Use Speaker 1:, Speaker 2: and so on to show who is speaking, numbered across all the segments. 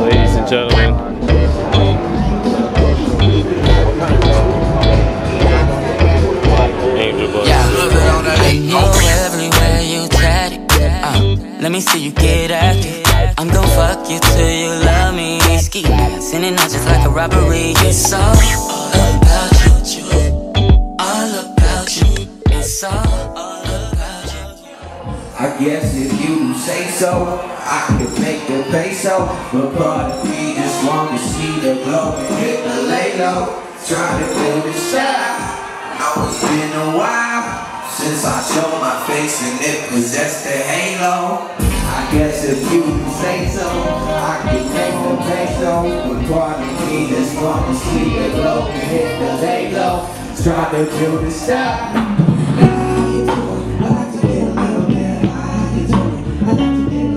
Speaker 1: ladies and gentlemen. Angel Buzz.
Speaker 2: Yeah, everywhere you tatted. Uh, let me see you get active. I'm gon' fuck you till you love me. Ski and not just like a robbery. It's all
Speaker 3: I guess if you say so, I can make the peso. But part of me just want to see the glow and hit the lay low. Trying to build a shot. Know it's been a while since I showed my face and it possessed the halo. I guess if you say so, I can make the peso. But part of me just want to see the glow and hit the lay low. Trying to build a shot.
Speaker 4: Alright,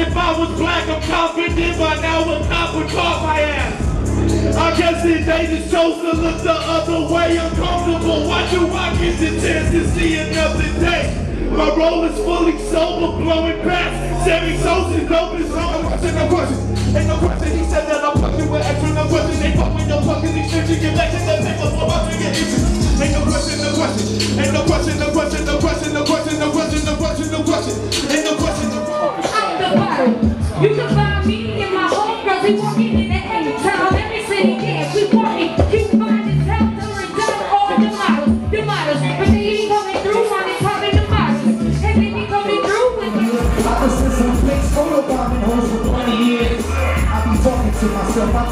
Speaker 5: If I was black, I'm confident by now a cop would call my ass. I guess if they just chose to look the other way, uncomfortable. Watch you walk into chance to see another day. My role is fully sober, blowing past. Sammy Sosa's dope is on. Question, no question. Ain't no question. He said that I'm fucking with extra, no question. They fuck with your fucking. You get back to that paper for hundred get inches. Ain't no question, no question. Ain't no question,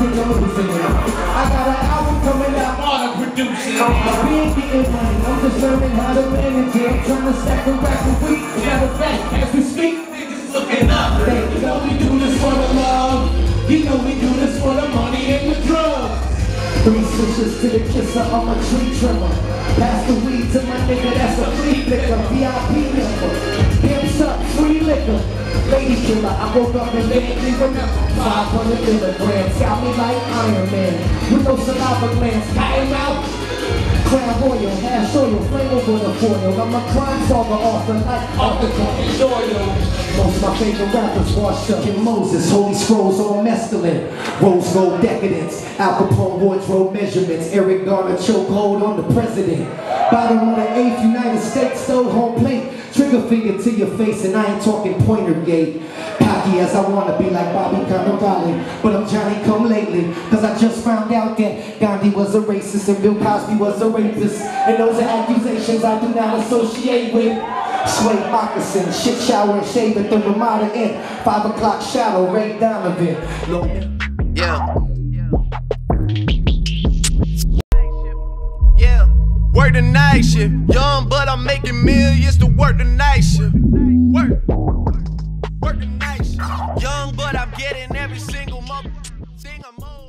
Speaker 6: it.
Speaker 7: I got an album coming out.
Speaker 5: All the producers.
Speaker 7: We ain't getting money, I'm just learning how to manage it. I'm trying to stack a rack of week. Matter of fact, as we speak, niggas looking up. They know we do this for the love. You know we do this for the money and the drugs. Three switches to the kisser, I'm a tree trimmer. Pass the weed to my nigga, that's a free liquor. VIP number. Pimps up, free liquor. Lady killer, I woke up and vaguely remember 500 milligrams, got me Iron Man With no saliva glands, him out. Crown Royal, hash oil, flame over the foil. I'm a crime solver, author, like off the Conan Doyle Most of my favorite rappers washed up in Moses. Holy scrolls on mescaline. Rose gold decadence. Al Capone wardrobe measurements. Eric Garner chokehold on the president. Bottom of the 8th United States stole home plate. Trigger finger to your face and I ain't talking Pointergate Cocky as I wanna be like Bobby Cannavale But I'm Johnny come lately Cause I just found out that Gandhi was a racist and Bill Cosby was a rapist And those are accusations I do not associate with Suede moccasin, shit shower and shave at the Ramada Inn Five o'clock shadow, Ray Donovan Lord-
Speaker 8: Yeah. Yeah. Work the night shift. Young, but I'm making millions to work the night shift. Work. Work the